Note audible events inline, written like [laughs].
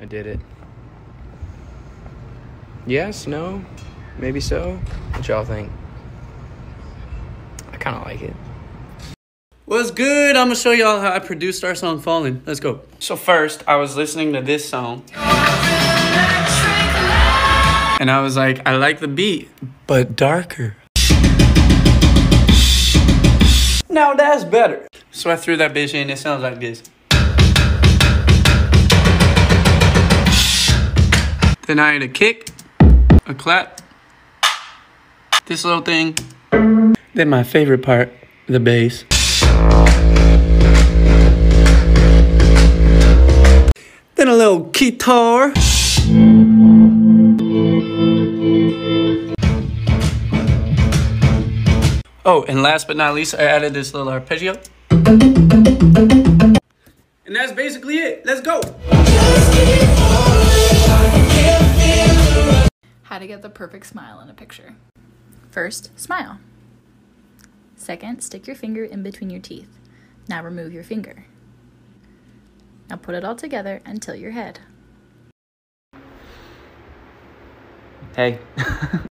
I did it. Yes, no, maybe so. What y'all think? I kind of like it. What's good? I'm gonna show y'all how I produced our song Falling. Let's go. So first, I was listening to this song. And I was like, I like the beat, but darker. Now that's better. So I threw that bitch in, it sounds like this. Then I had a kick, a clap, this little thing. Then my favorite part, the bass. Then a little guitar. Oh, and last but not least, I added this little arpeggio. And that's basically it. Let's go. To get the perfect smile in a picture. First, smile. Second, stick your finger in between your teeth. Now remove your finger. Now put it all together and tilt your head. Hey. [laughs]